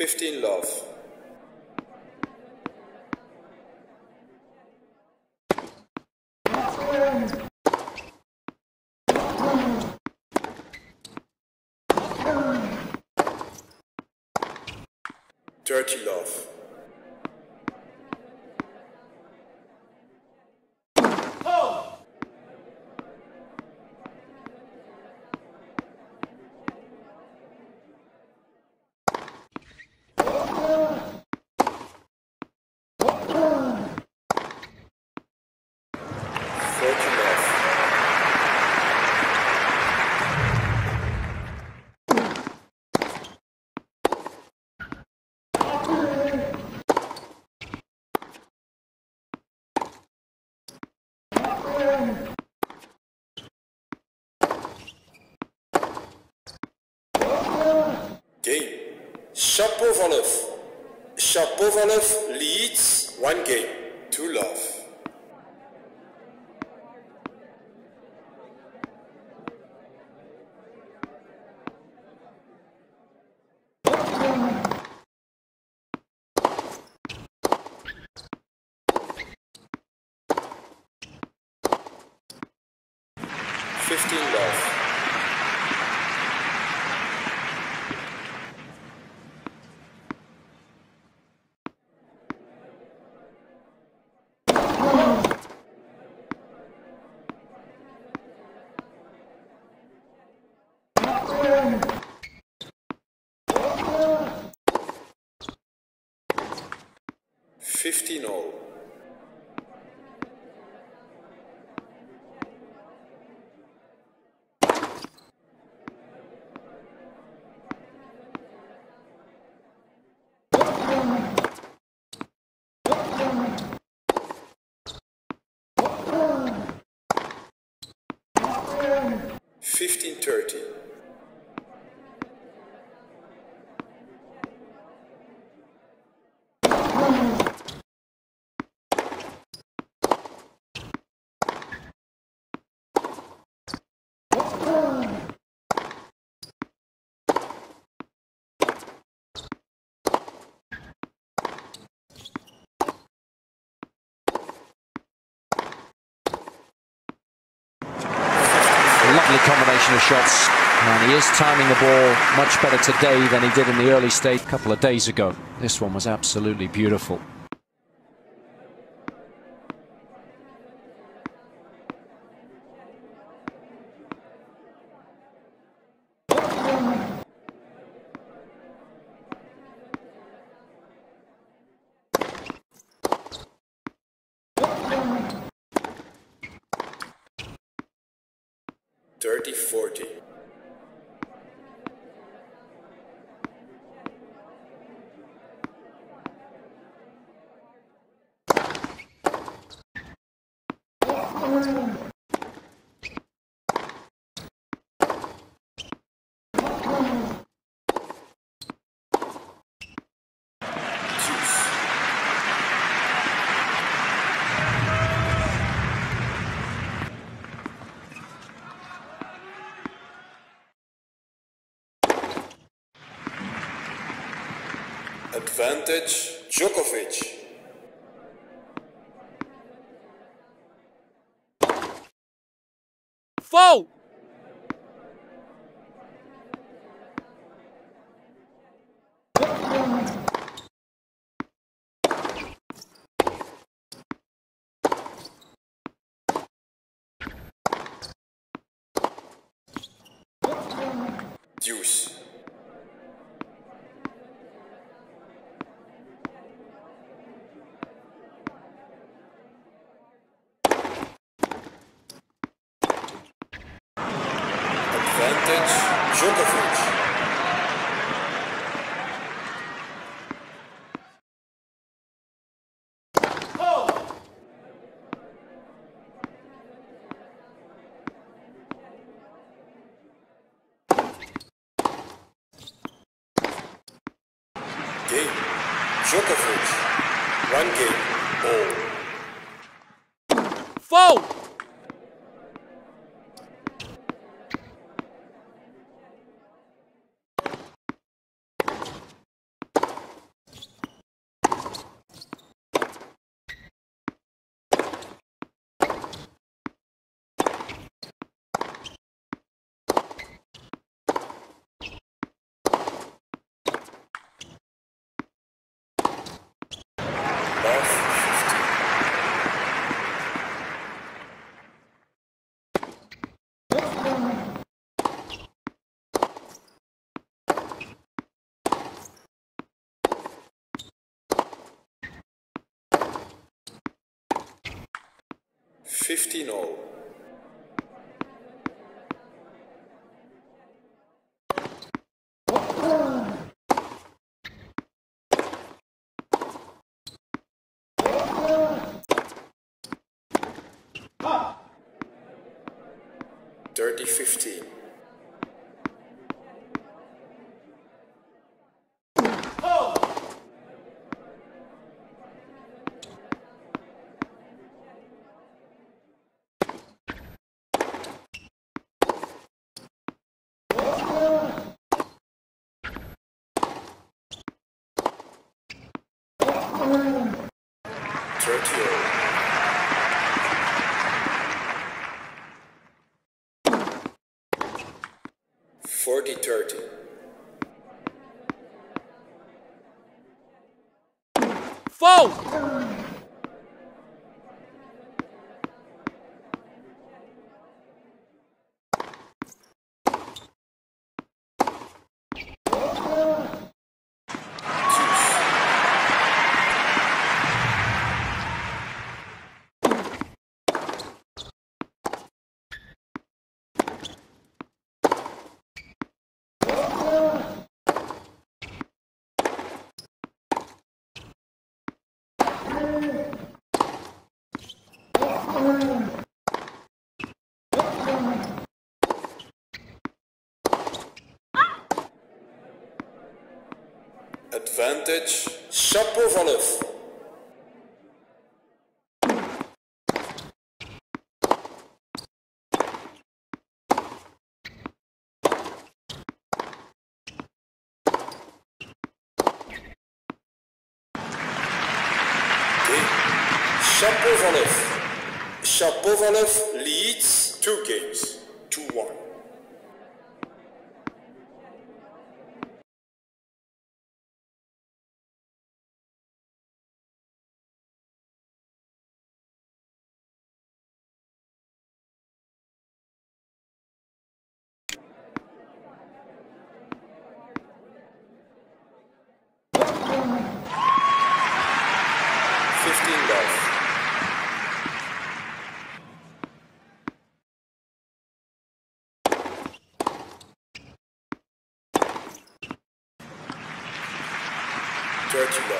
15 love. Dirty love. Forty love. Game. Shapovalov. Shapovalov leads one game. to love. Fifteen love. Fifteen all. Fifteen thirty. Lovely combination of shots. And he is timing the ball much better today than he did in the early stage a couple of days ago. This one was absolutely beautiful. Thirty forty. Deuce. Advantage Djokovic. Foul! Deuce. Advantage Djokovic. Game. Djokovic. One game. All. Foul! 15 all. Dirty 15. Thirty all. Forty thirty. Foul! Advantage. Shapovalov. Okay. Shapovalov. Shapovalov leads two games. 2-1. Fifteen love. Dirty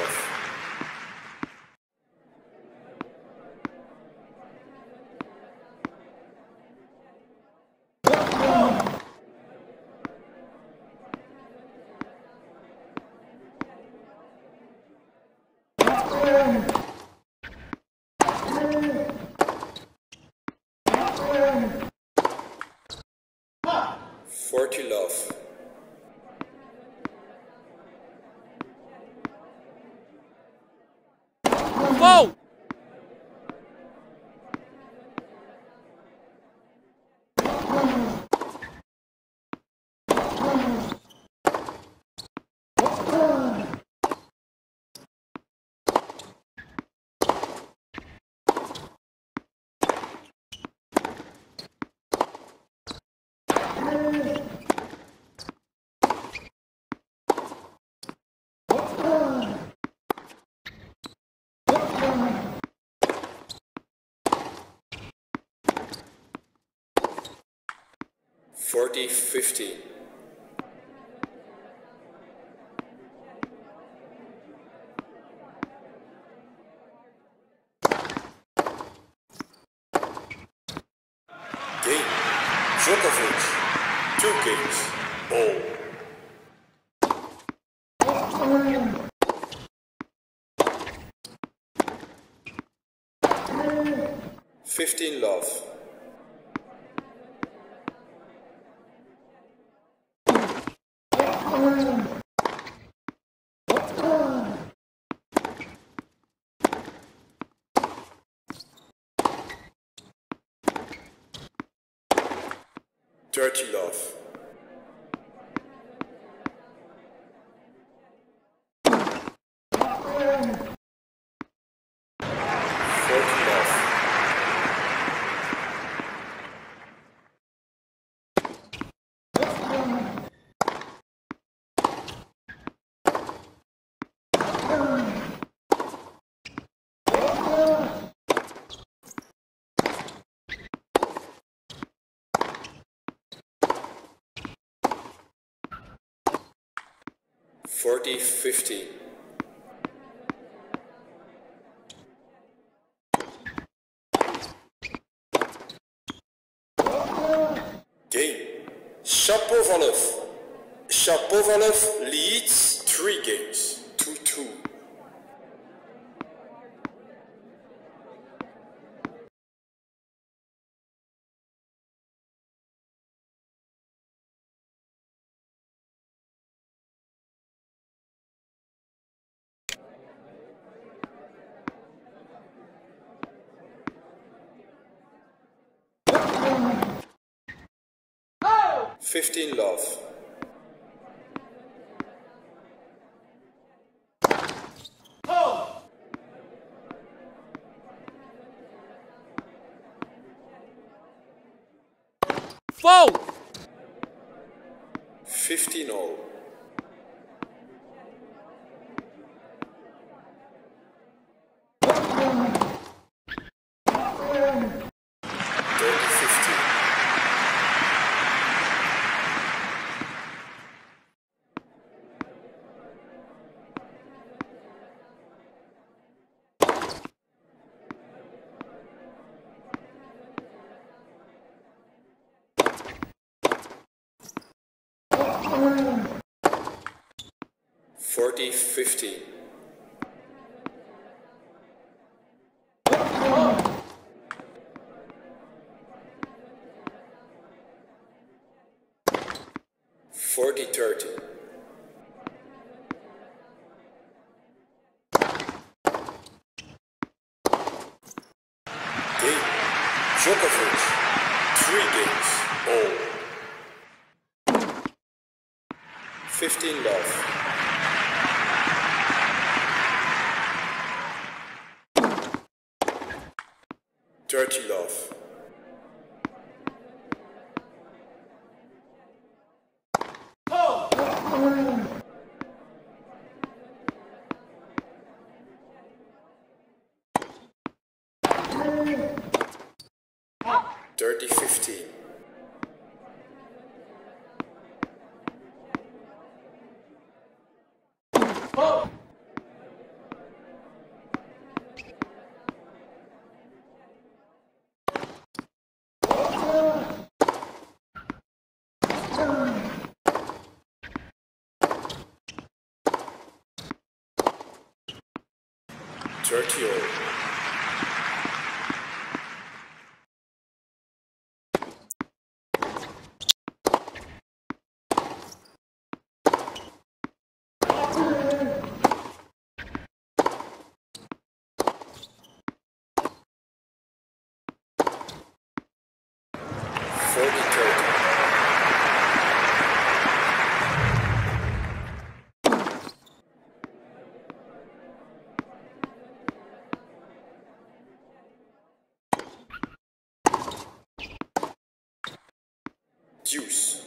40, 50. Dirty love. 40, 50. Game. Shapovalov. Shapovalov leads three games. 15 love. 2015 Churchill. reduce.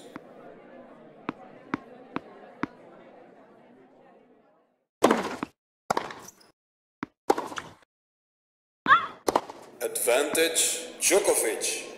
Advantage Djokovic.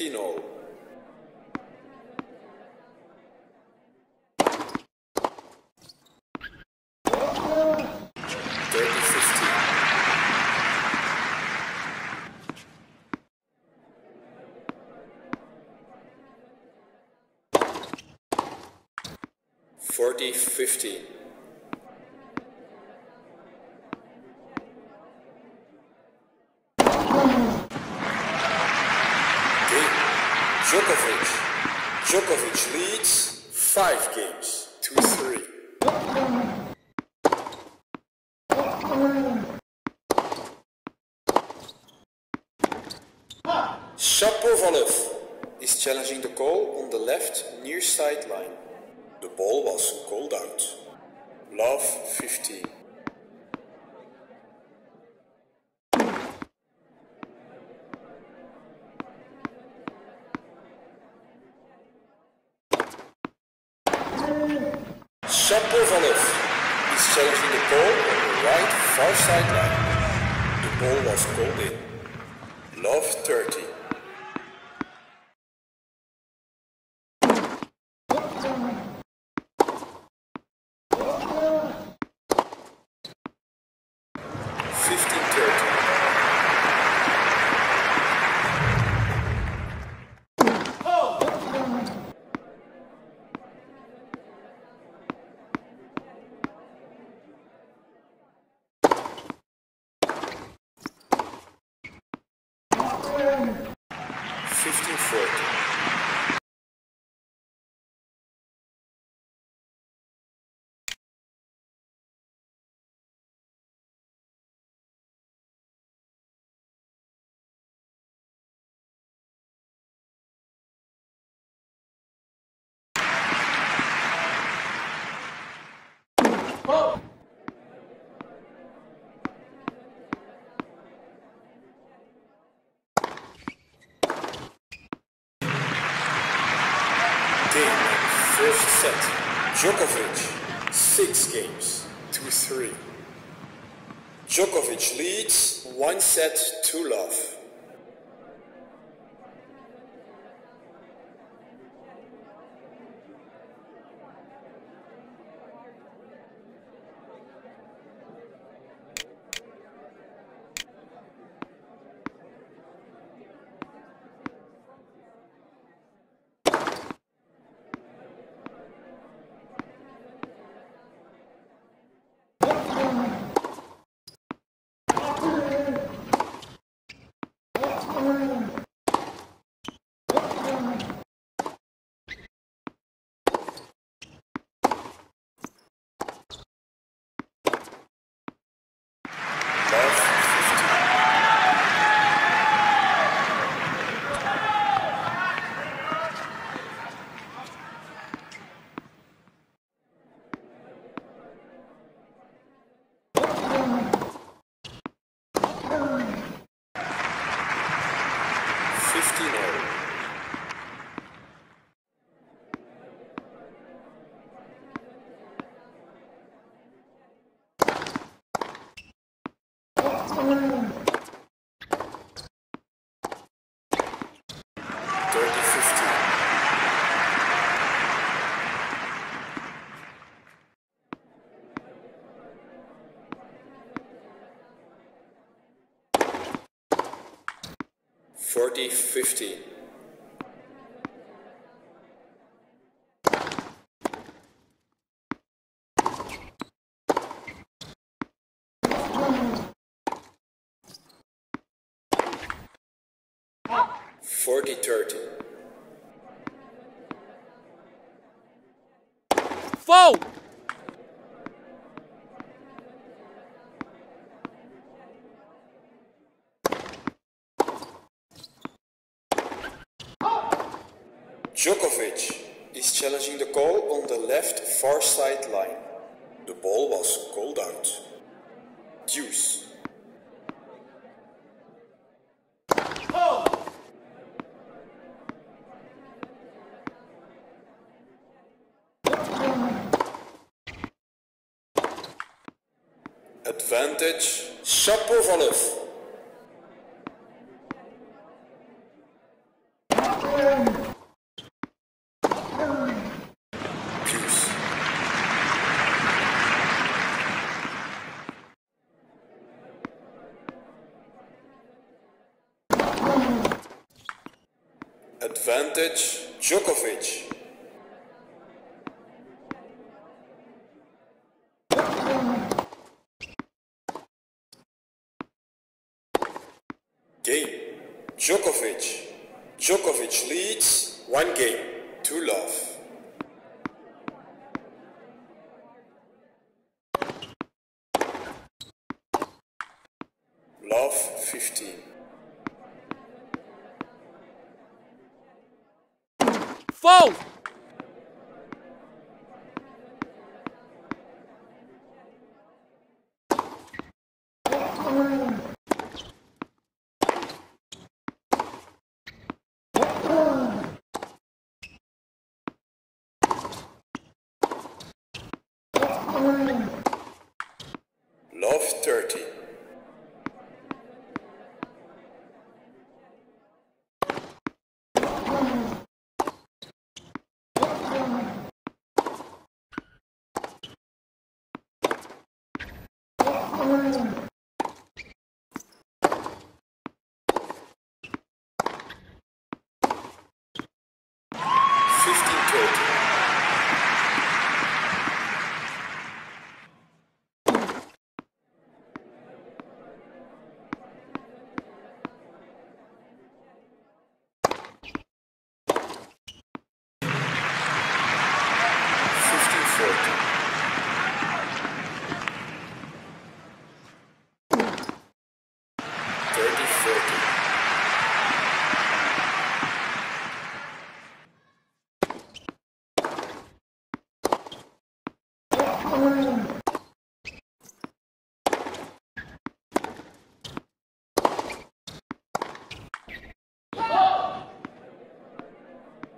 phenol. Forty fifteen. Shapovalov is challenging the call on the left near sideline. The ball was called out. Love 15. Shapovalov is challenging the ball on the right far sideline. The ball was called in. Love 30. Fifteen thirty. Fifteen forty. Game set. Djokovic, six games to three. Djokovic leads one set to. Love 4015. Advantage Shapovalov. Deuce. Advantage Djokovic. Djokovic leads one game two love. Love 15. Foul! Love 30. Fifteen thirty. Fifteen forty. Thirty forty.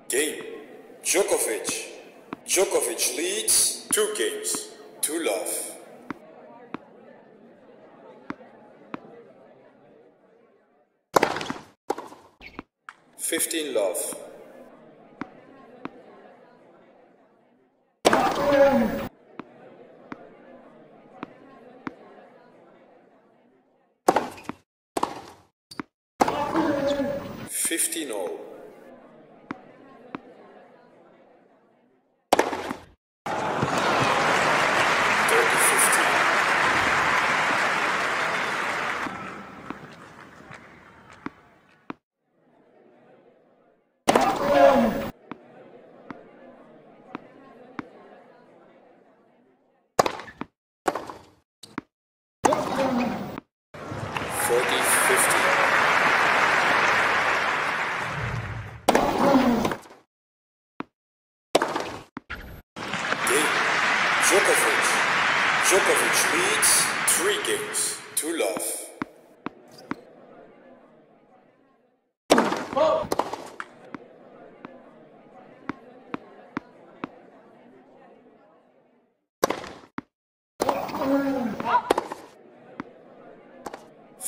Game. Djokovic. Djokovic leads two games to love. Fifteen love.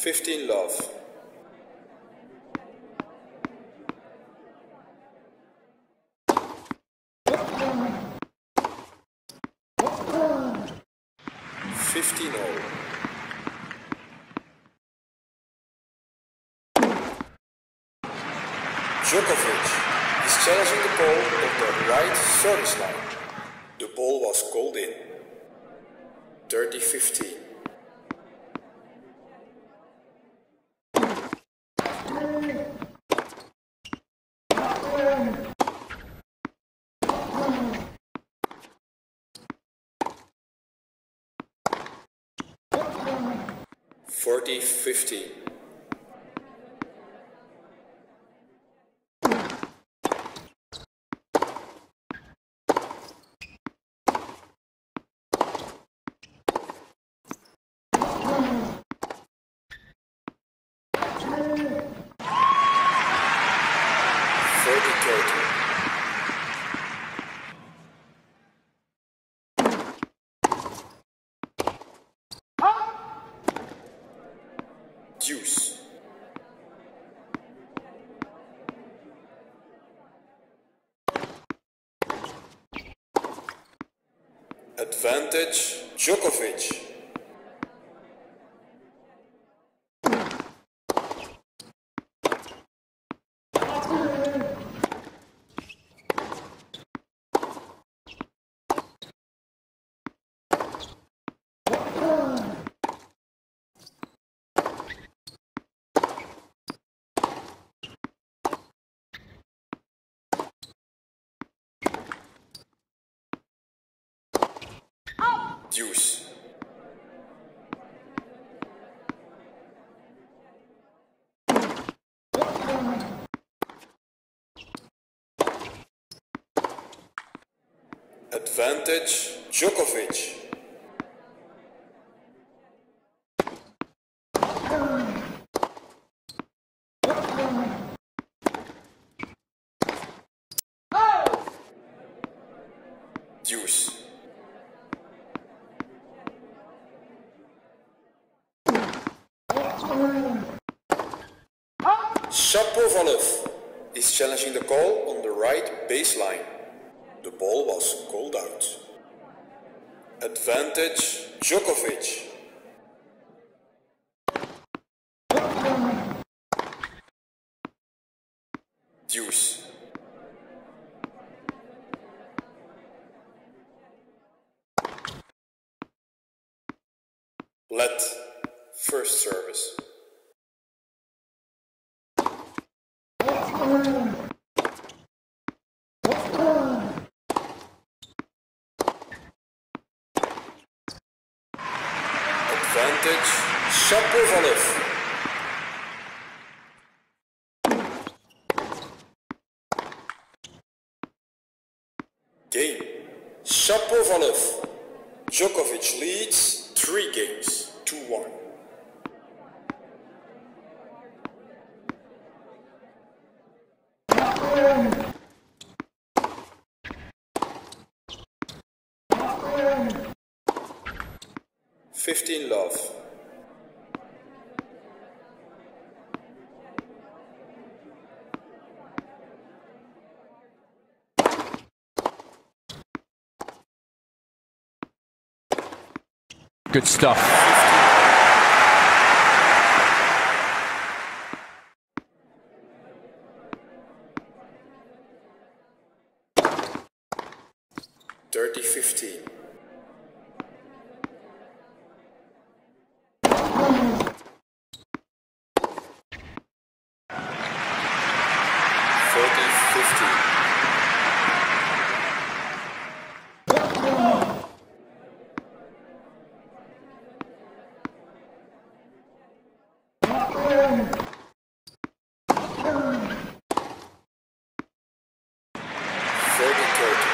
15 Love. Fifteen all. Djokovic. 40, 50. Advantage Djokovic. Advantage Djokovic. Deuce. Shapovalov is challenging the call on the right baseline. The ball was called out. Advantage Djokovic. Deuce. Let first service. Advantage Shapovalov. Game. Shapovalov. Djokovic leads three games to one. Fifteen love. Good stuff. Thirty fifteen. Forty fifteen. Forty thirty.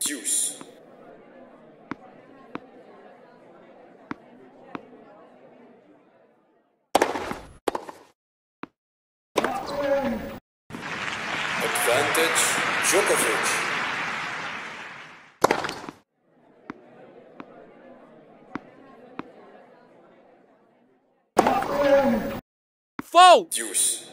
Deuce. Advantage Djokovic. Fault! Deuce.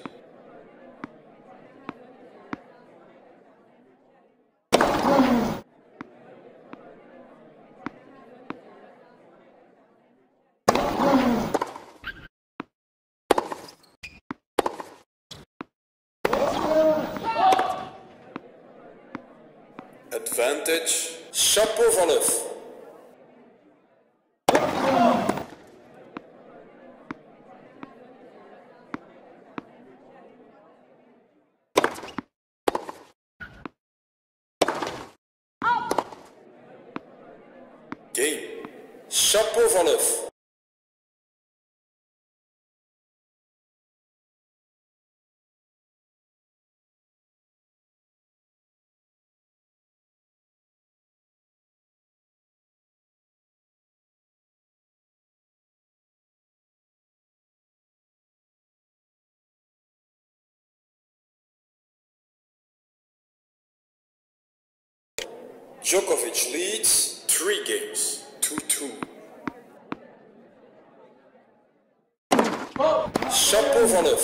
Advantage Shapovalov. Game. Shapovalov. Djokovic leads three games, 2-2. Shapovalov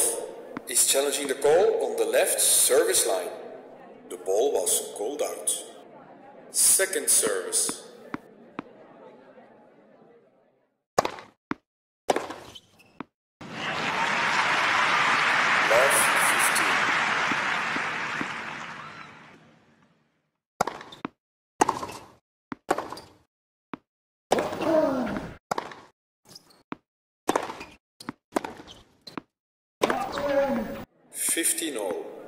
is challenging the call on the left service line. The ball was called out. Second service. Love 15. 15 all.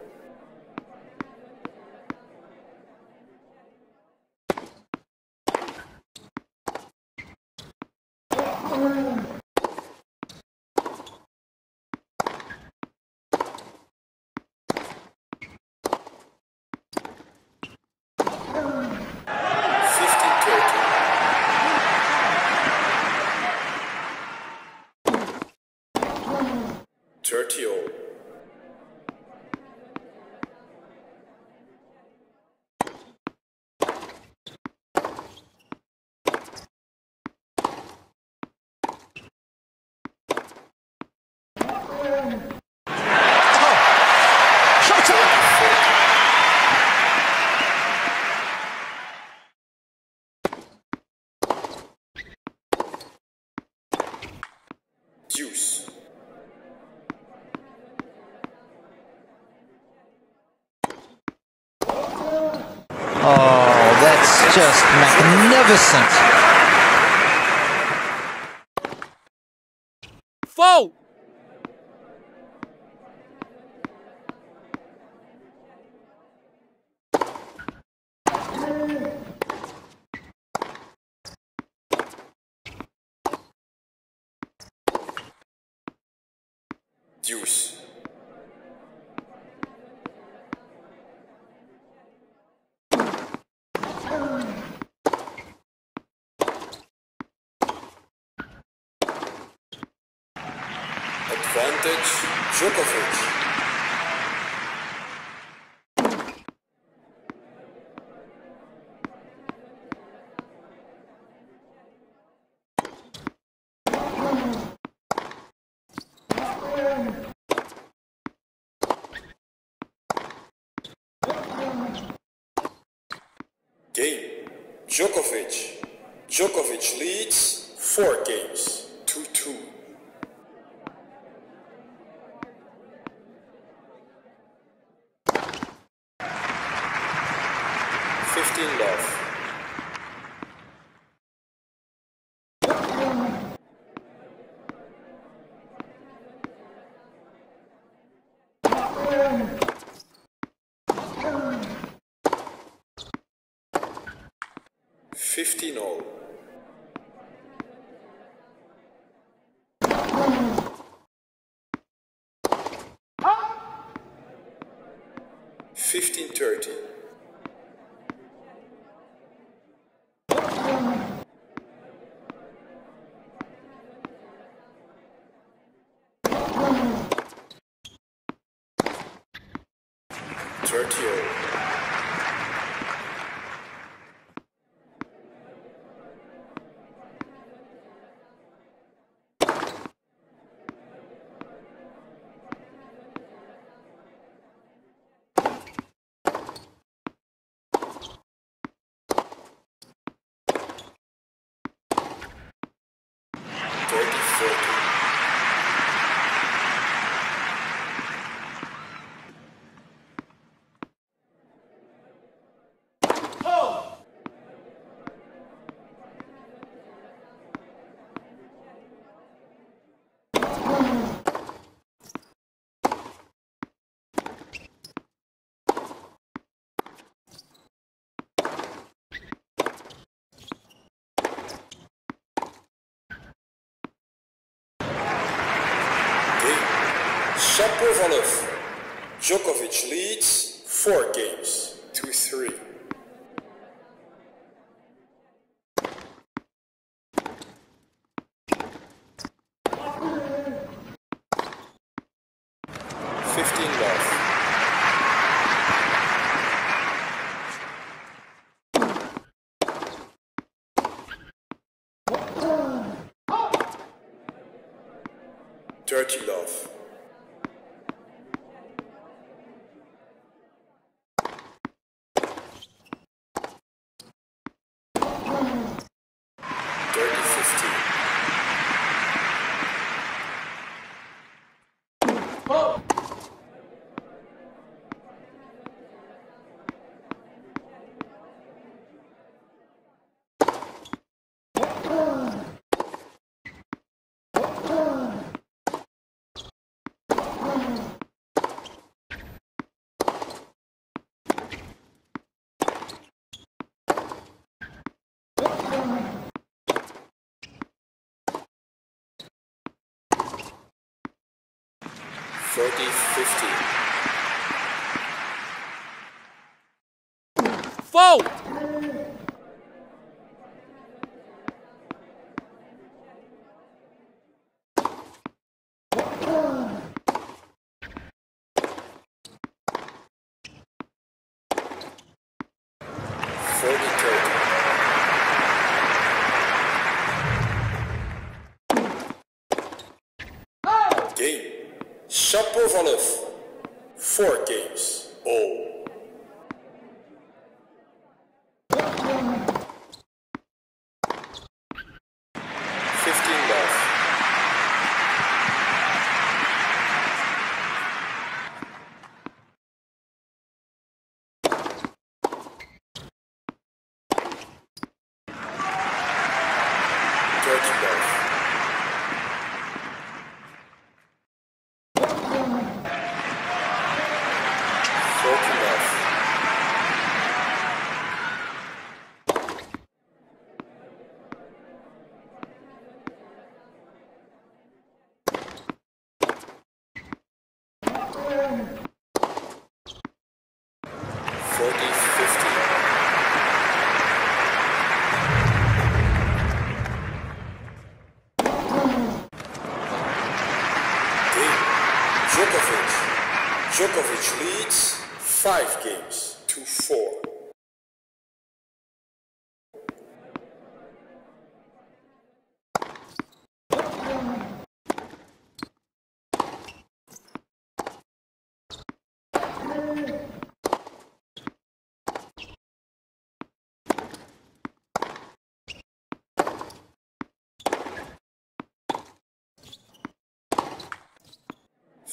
Djokovic leads four games. 2-2. Fifteen love. Fifteen all. Fifteen thirty. Thirty all. Thirty forty. Game. Shapovalov. Djokovic leads four games. 2-3. Fifteen love. Dirty love. Dirty fifteen. 40 50.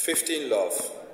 15 love.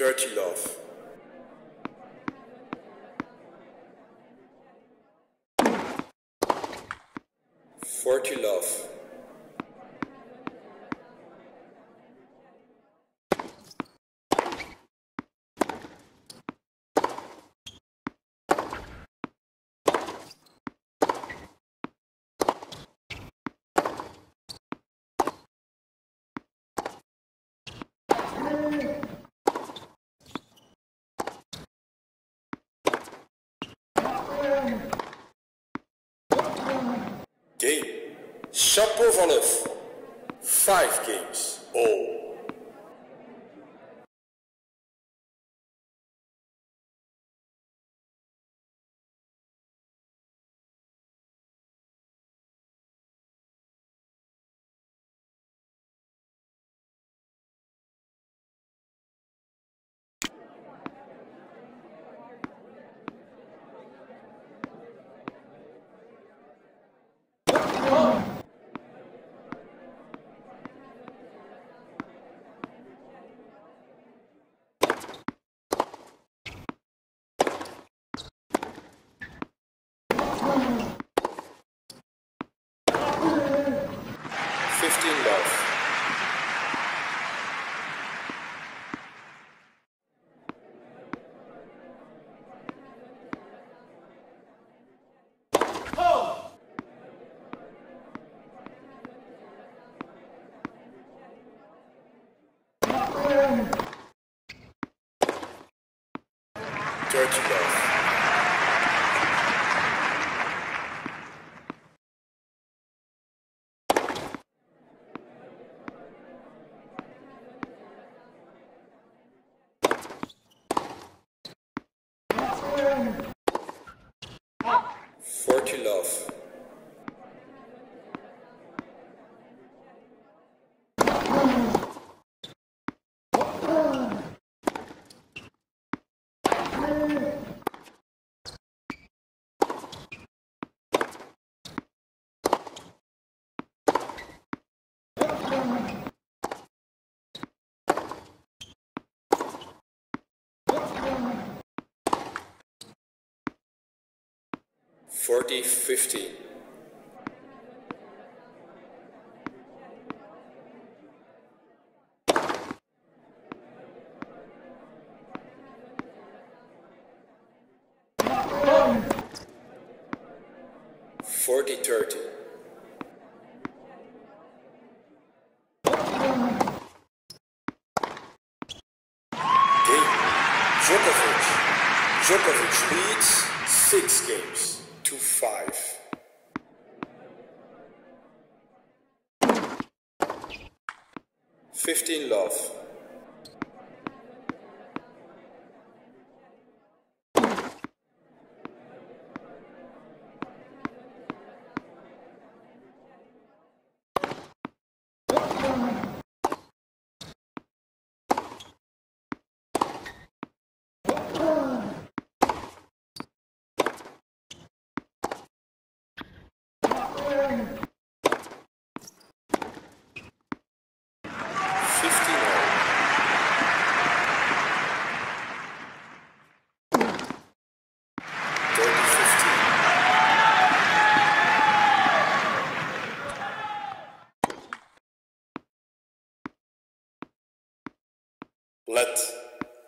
Dirty love. Forty love. Game. Shapovalov. Five games. All. Fifteen love. Dirty 40, 50.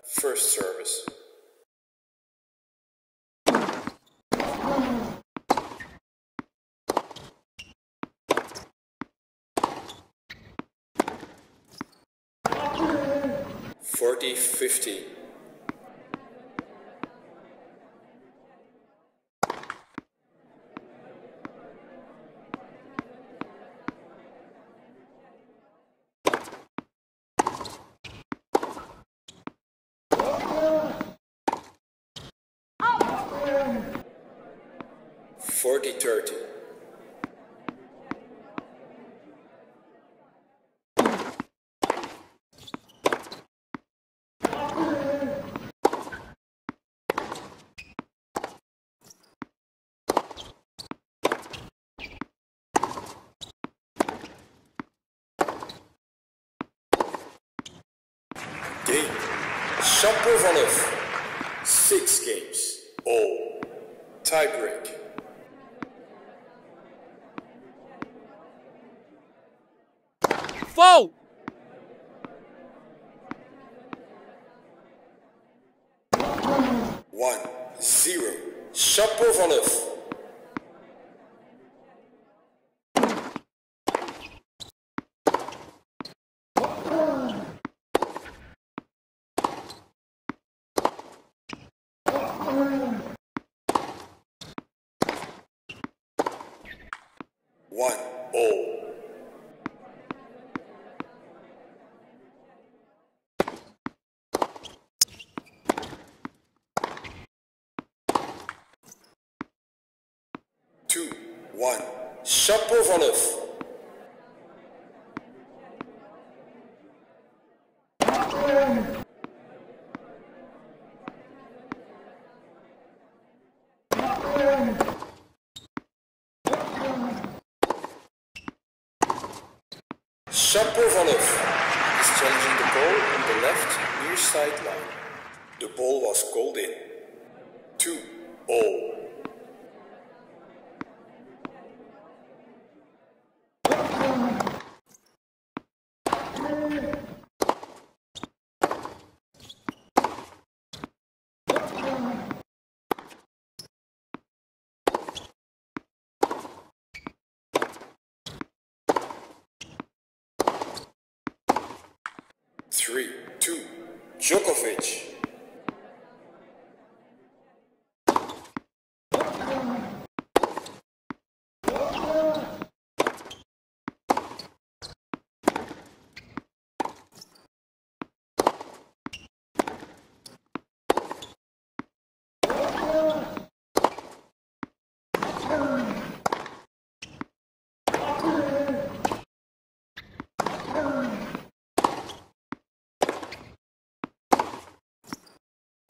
first service. Forty fifty. 4030. chapeau van. chapeau vent. Djokovic.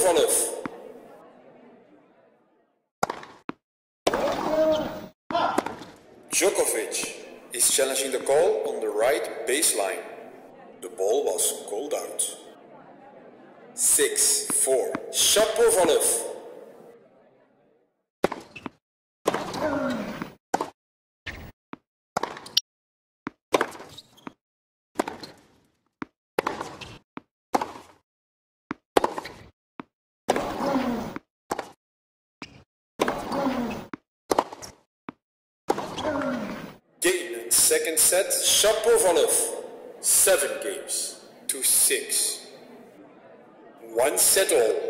Shapovalov. Djokovic is challenging the call on the right baseline. The ball was called out. Six, four. Shapovalov. Game, second set, Shapovalov. Seven games to six. One set all.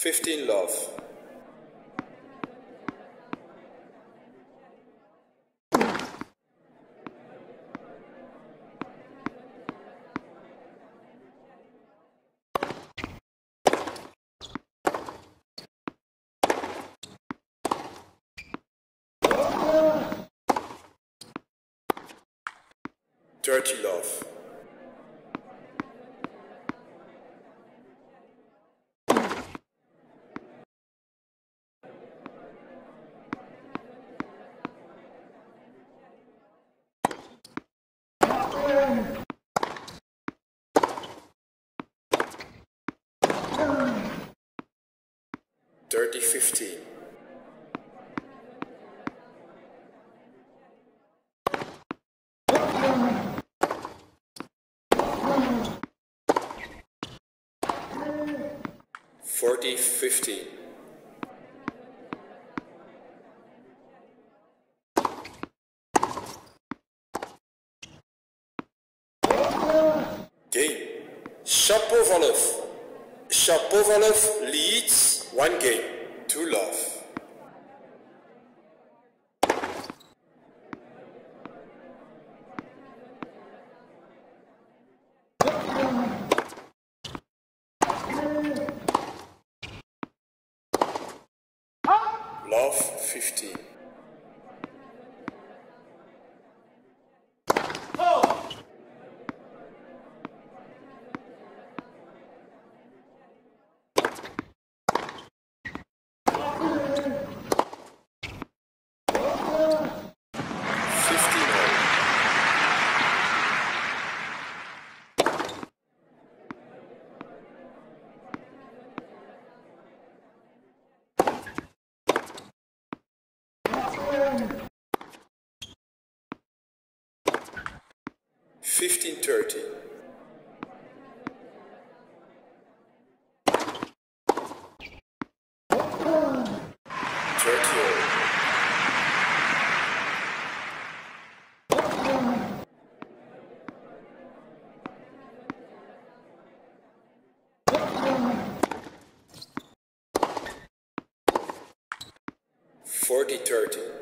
Fifteen love. Dirty love. 40 15. Game. chapeau Shapovalov leads one game. 2030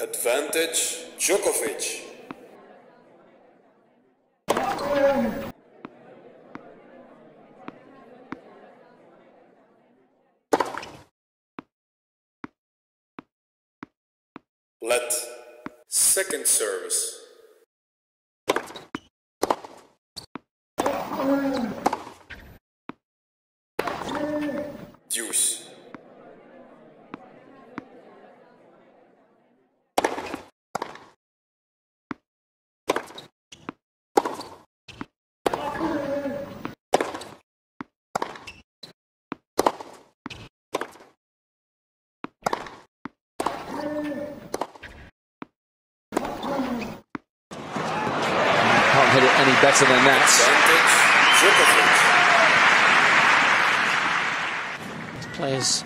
Advantage Djokovic. Let second service. Deuce. Can't hit it any better than that. Advantage Players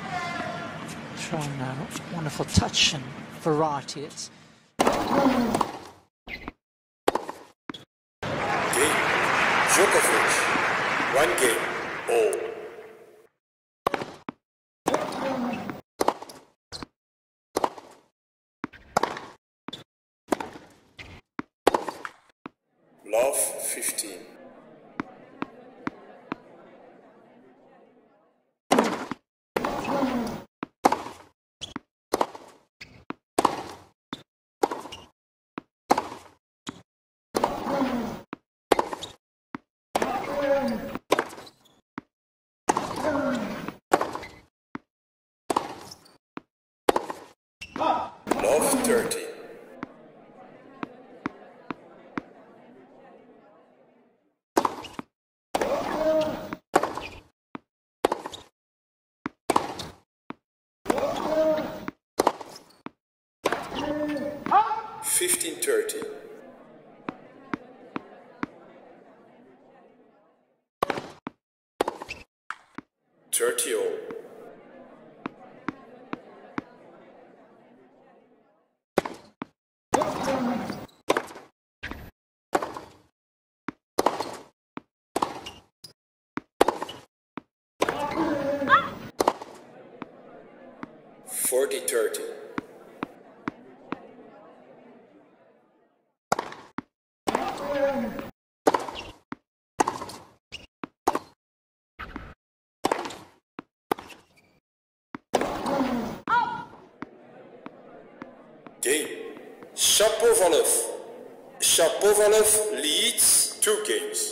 showing a wonderful touch and variety. It's Djokovic. One game. All. 2030. Game. Chapeau Chapeau leads two games.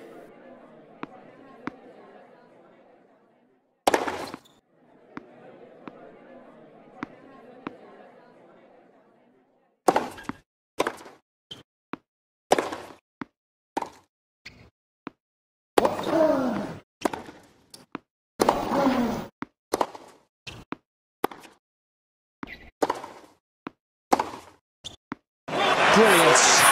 Brilliant.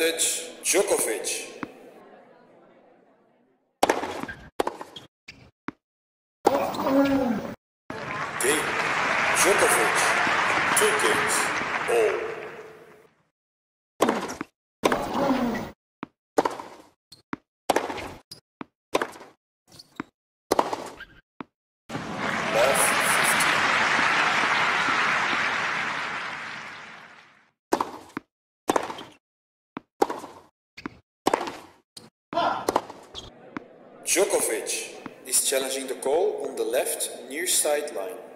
Matic Djokovic. sideline.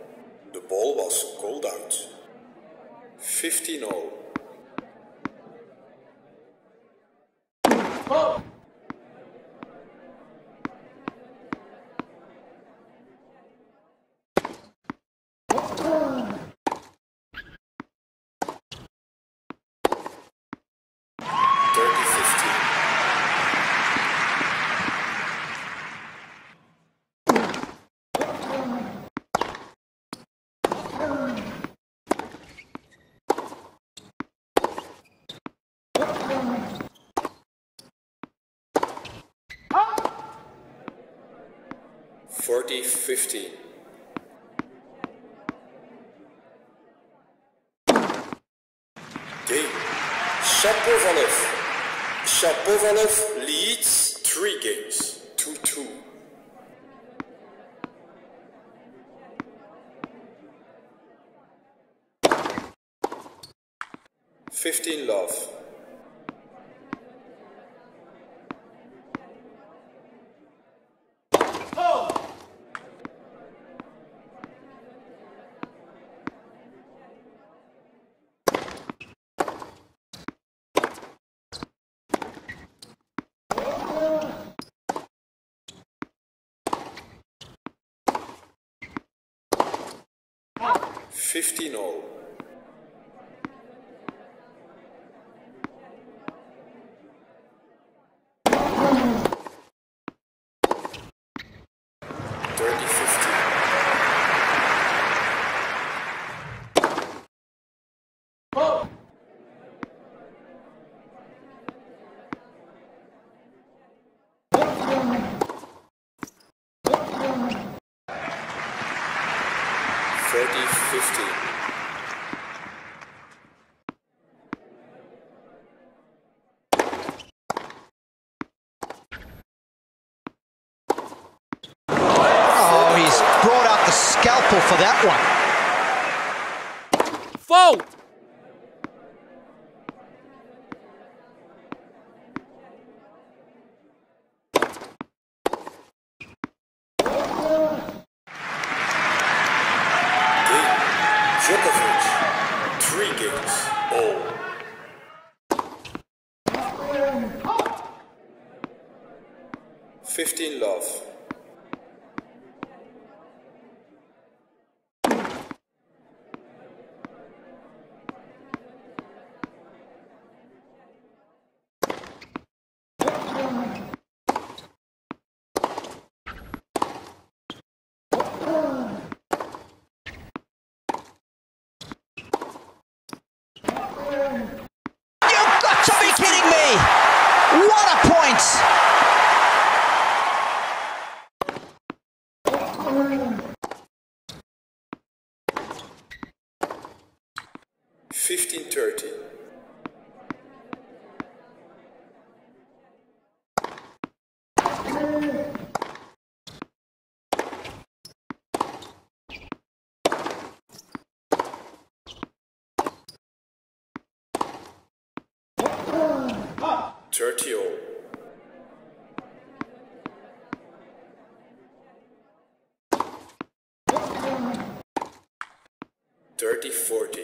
4015. Game. Shapovalov. Shapovalov leads three games. 2-2. Fifteen love. destino. 15 love. forty.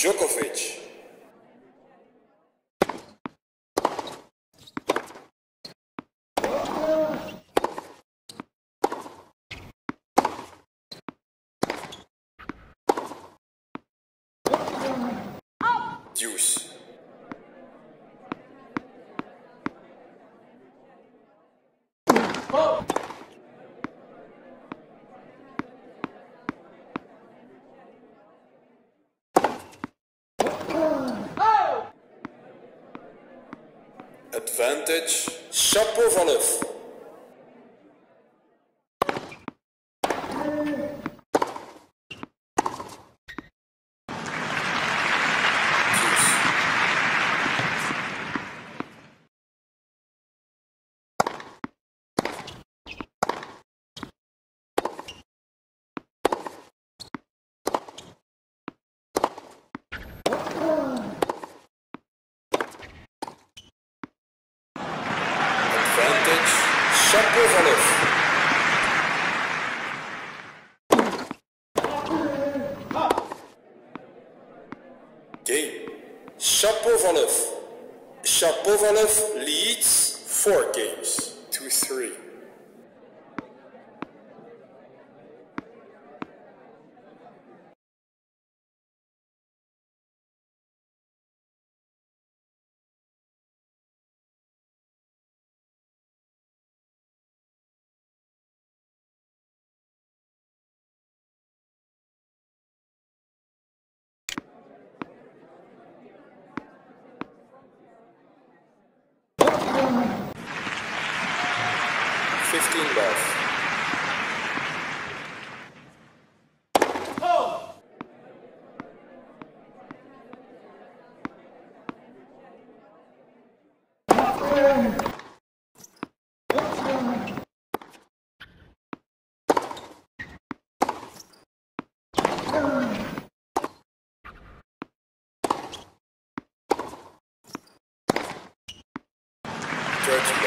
Djokovic. advantage. Shapovalov teléfonos Church.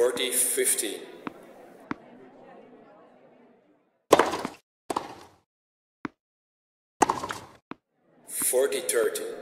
40, 50. Forty thirty.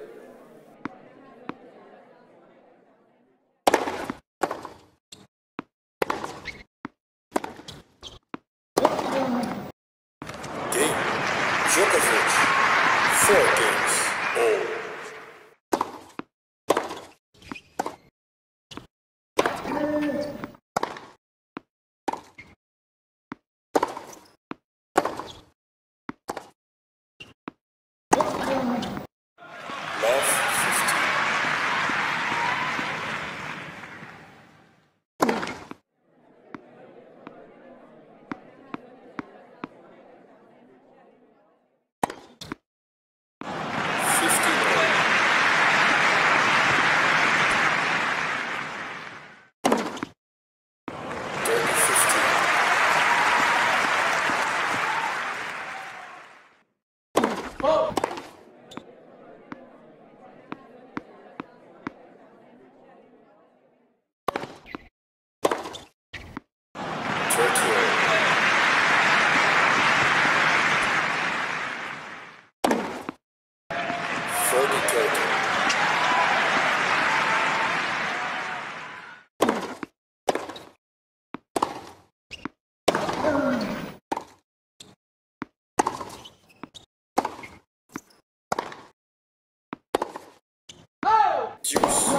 deuce.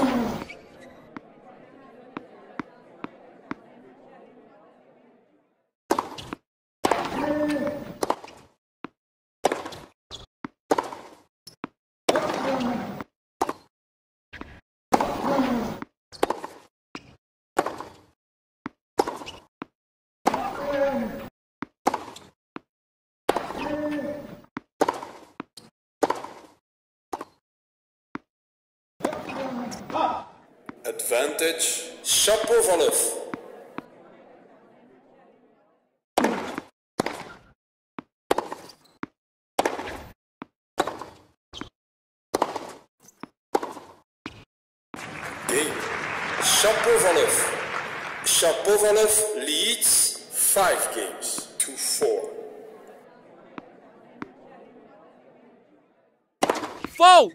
Advantage, Shapovalov. Game. Shapovalov leads five games to four. Foul!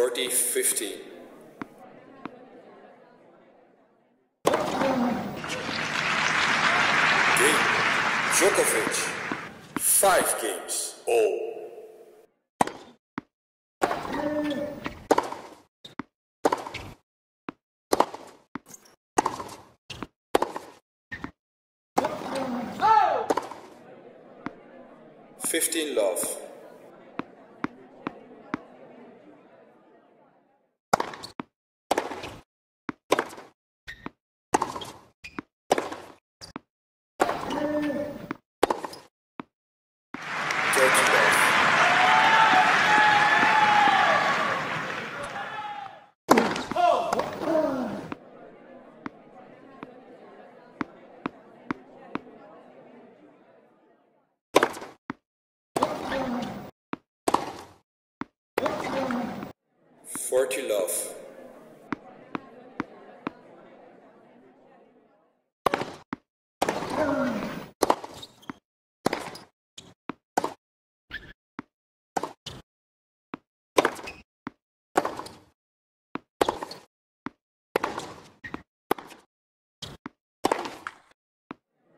40, 50. Game. Djokovic, five games. Forty love.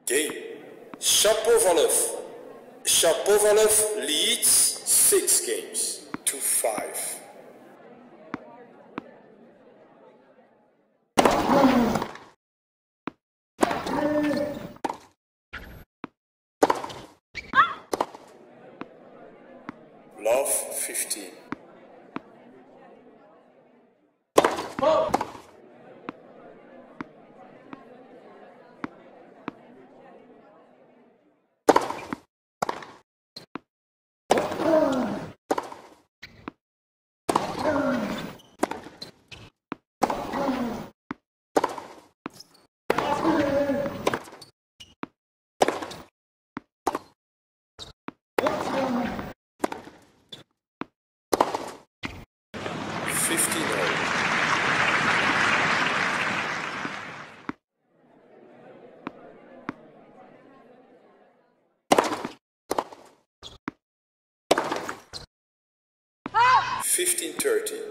Game. Shapovalov. Shapovalov leads six games to five. 1530.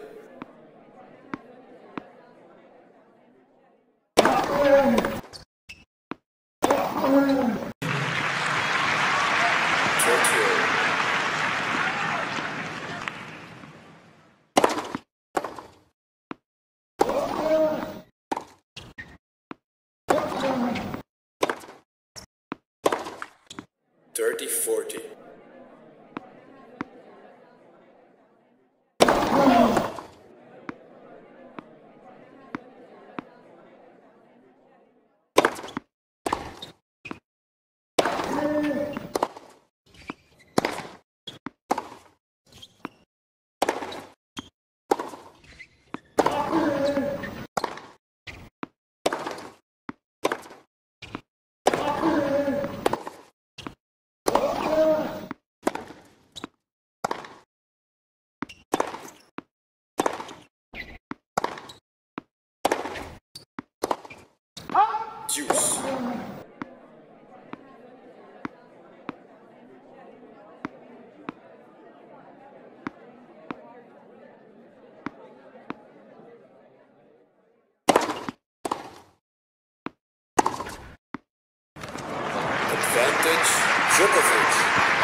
deuce. Advantage Djokovic.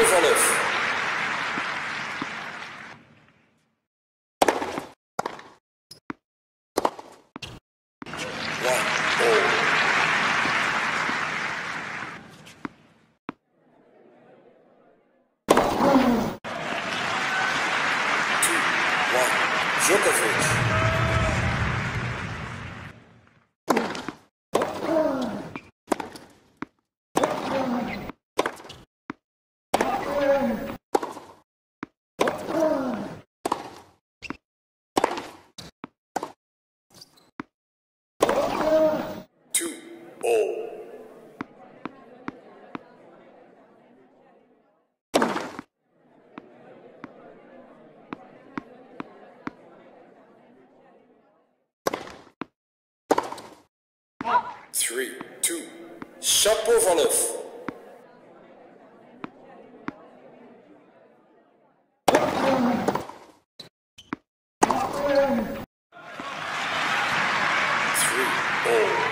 Shapovalov. One all. Two one. Djokovic. Two all. Three, two, Shapovalov. Three, all.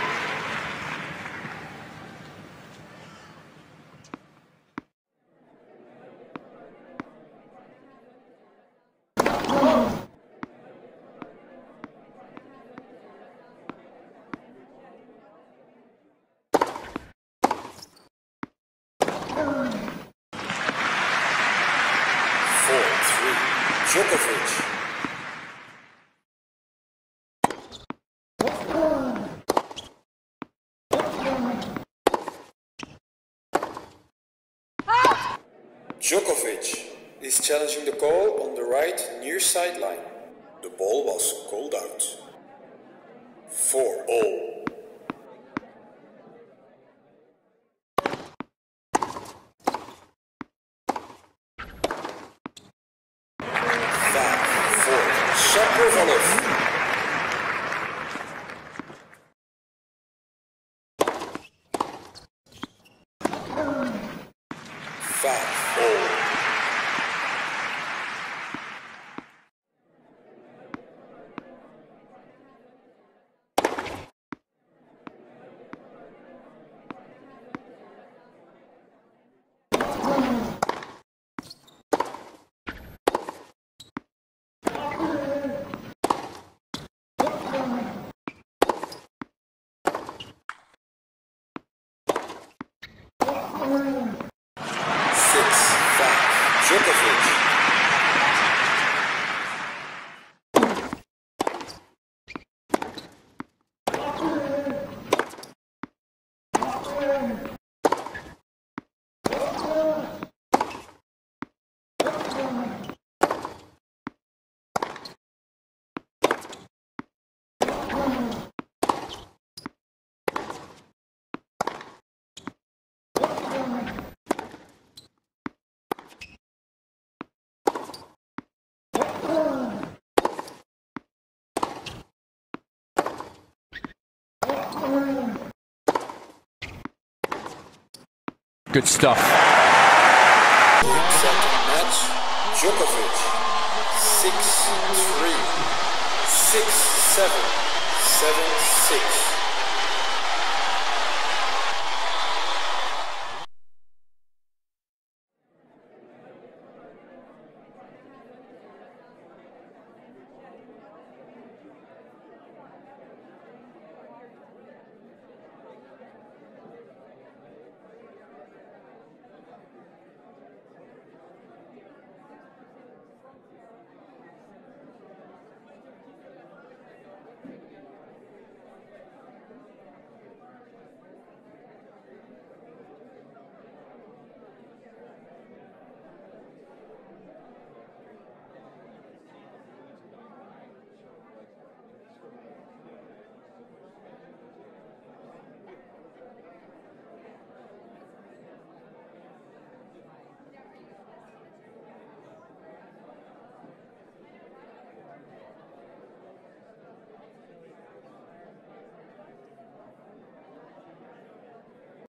Four, three, Djokovic. Djokovic is challenging the call on the right near sideline. The ball was called out. Four all. Five, four, Shapovalov. Five, all. Six, five, Djokovic. Good stuff. Second match, Djokovic. Six, three, six, seven, seven, six.